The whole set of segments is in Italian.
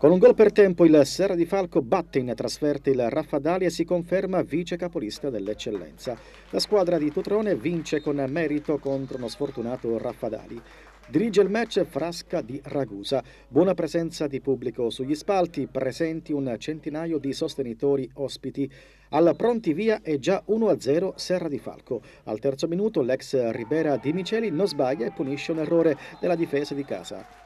Con un gol per tempo il Serra di Falco batte in trasferta il Raffadali e si conferma vice capolista dell'eccellenza. La squadra di Tutrone vince con merito contro uno sfortunato Raffadali. Dirige il match Frasca di Ragusa. Buona presenza di pubblico sugli spalti, presenti un centinaio di sostenitori ospiti. Al pronti via è già 1-0 Serra di Falco. Al terzo minuto l'ex Ribera di Miceli non sbaglia e punisce un errore della difesa di casa.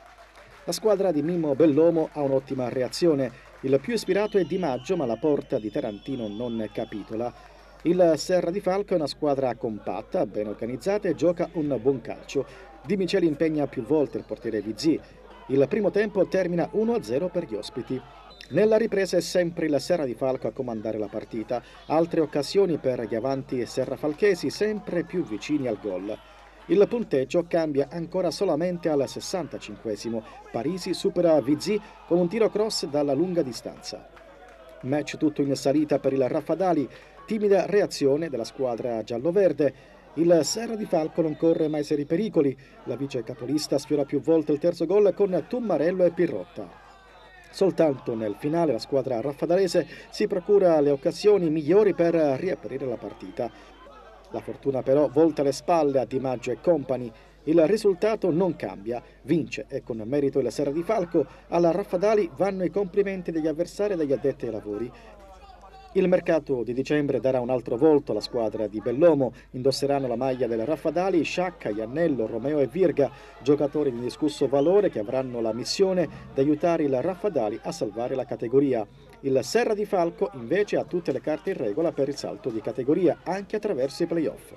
La squadra di Mimmo Bellomo ha un'ottima reazione. Il più ispirato è Di Maggio, ma la porta di Tarantino non capitola. Il Serra di Falco è una squadra compatta, ben organizzata e gioca un buon calcio. Di Miceli impegna più volte il portiere Vizzi. Il primo tempo termina 1-0 per gli ospiti. Nella ripresa è sempre il Serra di Falco a comandare la partita. Altre occasioni per gli avanti serrafalchesi sempre più vicini al gol. Il punteggio cambia ancora solamente al 65esimo. Parisi supera Vizzi con un tiro cross dalla lunga distanza. Match tutto in salita per il Raffadali, timida reazione della squadra giallo-verde. Il Serra di Falco non corre mai seri pericoli. La vice capolista sfiora più volte il terzo gol con Tummarello e Pirrotta. Soltanto nel finale la squadra raffadalese si procura le occasioni migliori per riaprire la partita. La fortuna però volta le spalle a Di Maggio e compagni. Il risultato non cambia, vince e con merito il Serra di Falco alla Raffadali vanno i complimenti degli avversari e degli addetti ai lavori. Il mercato di dicembre darà un altro volto alla squadra di Bellomo, indosseranno la maglia delle Raffadali Sciacca, Iannello, Romeo e Virga, giocatori di indiscusso valore che avranno la missione di aiutare il Raffadali a salvare la categoria. Il Serra di Falco invece ha tutte le carte in regola per il salto di categoria, anche attraverso i playoff.